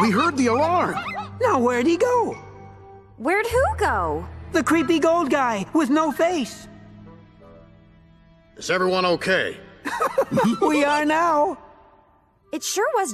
We heard the alarm. Now, where'd he go? Where'd who go? The creepy gold guy with no face. Is everyone okay? we are now. It sure was